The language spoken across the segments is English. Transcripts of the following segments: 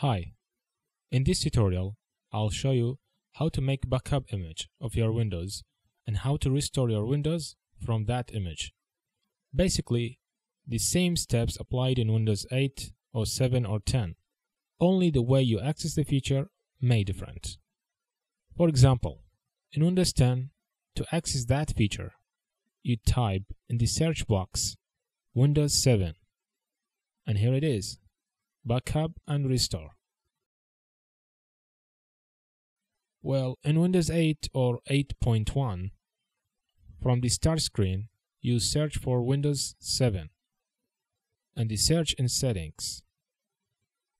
Hi, in this tutorial I'll show you how to make backup image of your Windows and how to restore your Windows from that image. Basically, the same steps applied in Windows 8 or 7 or 10, only the way you access the feature may different. For example, in Windows 10, to access that feature, you type in the search box Windows 7 and here it is backup and restore. Well, in Windows 8 or 8.1, from the start screen, you search for Windows 7 and the search in settings.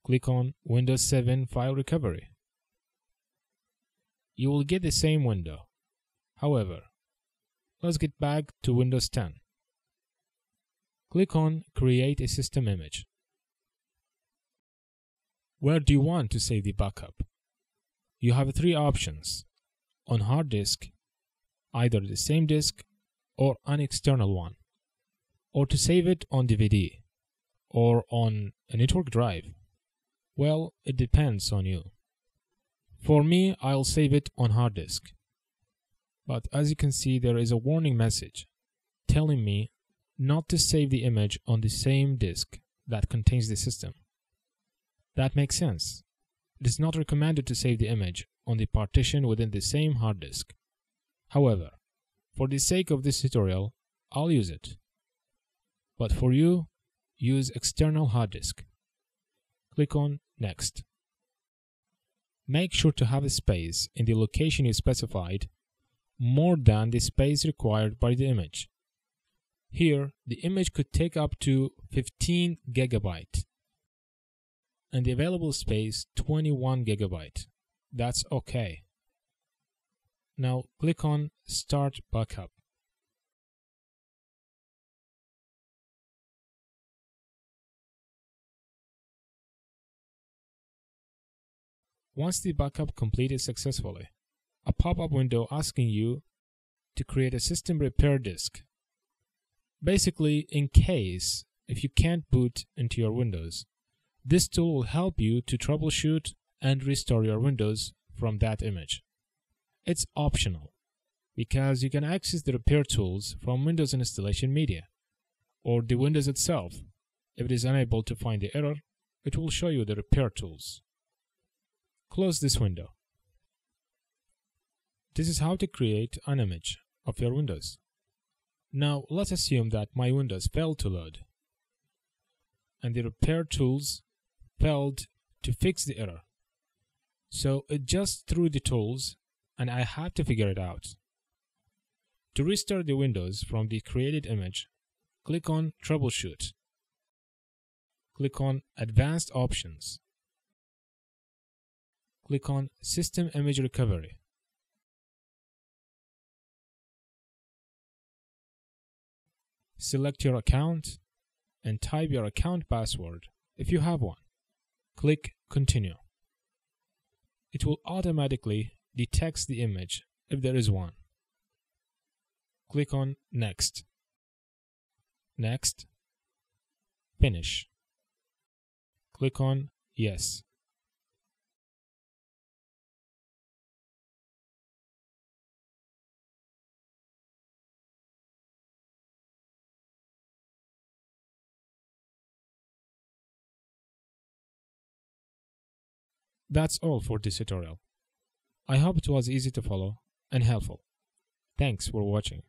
Click on Windows 7 File Recovery. You will get the same window. However, let's get back to Windows 10. Click on Create a System Image. Where do you want to save the backup? You have three options. On hard disk, either the same disk or an external one, or to save it on DVD, or on a network drive. Well, it depends on you. For me, I'll save it on hard disk. But as you can see, there is a warning message telling me not to save the image on the same disk that contains the system. That makes sense. It is not recommended to save the image on the partition within the same hard disk. However, for the sake of this tutorial, I'll use it. But for you, use external hard disk. Click on Next. Make sure to have a space in the location you specified more than the space required by the image. Here, the image could take up to 15 gigabyte and the available space 21 gigabyte. That's okay. Now click on Start Backup. Once the backup completed successfully, a pop-up window asking you to create a system repair disk. Basically, in case if you can't boot into your Windows, this tool will help you to troubleshoot and restore your Windows from that image. It's optional because you can access the repair tools from Windows Installation Media or the Windows itself. If it is unable to find the error, it will show you the repair tools. Close this window. This is how to create an image of your Windows. Now let's assume that my Windows failed to load and the repair tools failed to fix the error. So it just threw the tools and I had to figure it out. To restore the Windows from the created image, click on Troubleshoot. Click on Advanced Options. Click on System Image Recovery. Select your account and type your account password if you have one. Click Continue. It will automatically detect the image if there is one. Click on Next. Next. Finish. Click on Yes. That's all for this tutorial. I hope it was easy to follow and helpful. Thanks for watching.